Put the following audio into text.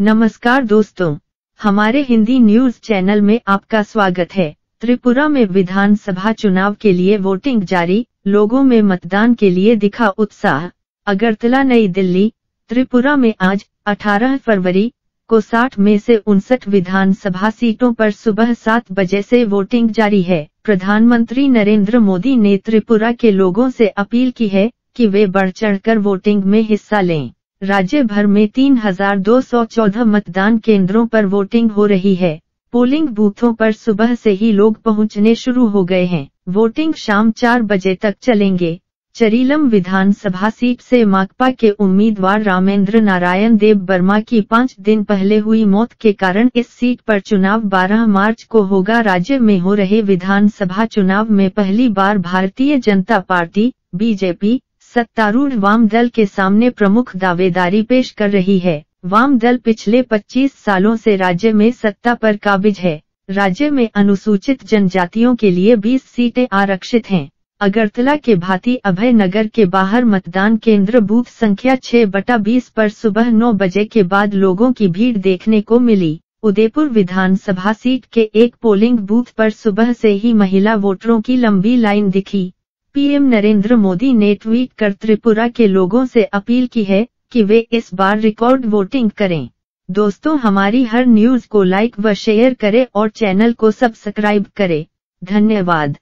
नमस्कार दोस्तों, हमारे हिंदी न्यूज़ चैनल में आपका स्वागत है। त्रिपुरा में विधानसभा चुनाव के लिए वोटिंग जारी, लोगों में मतदान के लिए दिखा उत्साह। अगरतला, नई दिल्ली, त्रिपुरा में आज 18 फरवरी, को 60 में से उनसठ विधानसभा सीटों पर सुबह सात बजे से वोटिंग जारी है। प्रधानमंत्री नरेंद्र मोदी ने त्रिपुरा के लोगों से अपील की है कि वे बढ़ चढ़कर वोटिंग में हिस्सा लें। राज्य भर में 3,214 मतदान केंद्रों पर वोटिंग हो रही है। पोलिंग बूथों पर सुबह से ही लोग पहुँचने शुरू हो गए हैं। वोटिंग शाम चार बजे तक चलेंगे। चरीलम विधानसभा सीट से माकपा के उम्मीदवार रामेंद्र नारायण देव वर्मा की पाँच दिन पहले हुई मौत के कारण इस सीट पर चुनाव 12 मार्च को होगा। राज्य में हो रहे विधानसभा चुनाव में पहली बार भारतीय जनता पार्टी बीजेपी सत्तारूढ़ वाम दल के सामने प्रमुख दावेदारी पेश कर रही है। वाम दल पिछले 25 सालों से राज्य में सत्ता पर काबिज है। राज्य में अनुसूचित जनजातियों के लिए 20 सीटें आरक्षित हैं। अगरतला के भाती अभय नगर के बाहर मतदान केंद्र बूथ संख्या 6 बटा बीस पर सुबह 9 बजे के बाद लोगों की भीड़ देखने को मिली। उदयपुर विधानसभा सीट के एक पोलिंग बूथ पर सुबह से ही महिला वोटरों की लंबी लाइन दिखी। पीएम नरेंद्र मोदी ने ट्वीट कर त्रिपुरा के लोगों से अपील की है कि वे इस बार रिकॉर्ड वोटिंग करें। दोस्तों, हमारी हर न्यूज़ को लाइक व शेयर करें और चैनल को सब्सक्राइब करें। धन्यवाद।